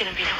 gonna be the